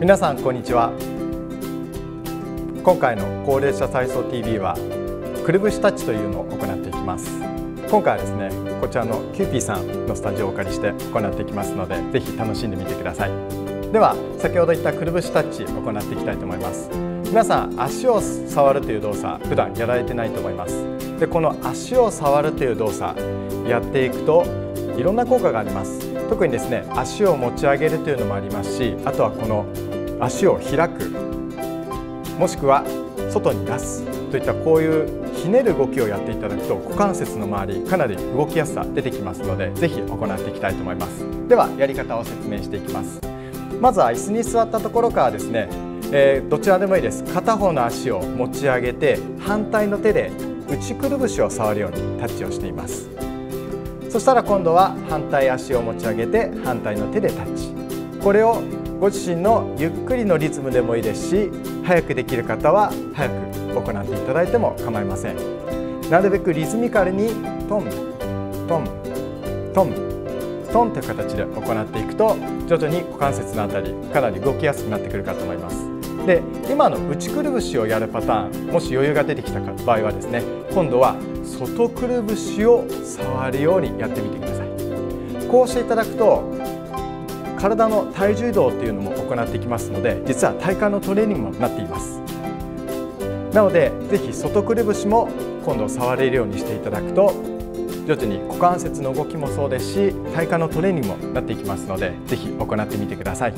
皆さんこんにちは。今回の高齢者体操 TV はくるぶしタッチというのを行っていきます。今回はですねこちらのキューピーさんのスタジオをお借りして行っていきますのでぜひ楽しんでみてください。では先ほど言ったくるぶしタッチ行っていきたいと思います。皆さん足を触るという動作普段やられてないと思います。でこの足を触るという動作やっていくといろんな効果があります。特にですね足を持ち上げるというのもありますしあとはこの足を開くもしくは外に出す。といったこういうひねる動きをやっていただくと股関節の周りかなり動きやすさ出てきますのでぜひ行っていきたいと思います。ではやり方を説明していきます。まずは椅子に座ったところからですね、えー、どちらでもいいです。片方の足を持ち上げて反対の手で内くるぶしを触るようにタッチをしています。そしたら今度は反対足を持ち上げて反対の手でタッチ。これをご自身のゆっくりのリズムでもいいですし早くできる方は早く行っていただいても構いません。なるべくリズミカルにトントントントンという形で行っていくと徐々に股関節のあたりかなり動きやすくなってくるかと思います。で今の内くるぶしをやるパターンもし余裕が出てきた場合はですね今度は外くるぶしを触るようにやってみてください。こうしていただくと体の体重移動っていうのも行ってきますので実は体幹のトレーニングもなっています。なのでぜひ外くるぶしも今度触れるようにしていただくと徐々に股関節の動きもそうですし体幹のトレーニングもなっていきますのでぜひ行ってみてください。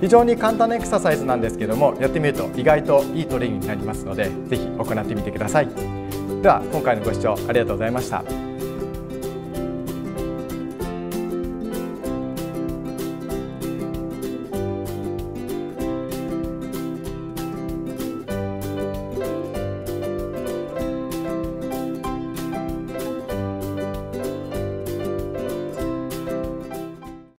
非常に簡単なエクササイズなんですけどもやってみると意外といいトレーニングになりますのでぜひ行ってみてください。では今回のご視聴ありがとうございました。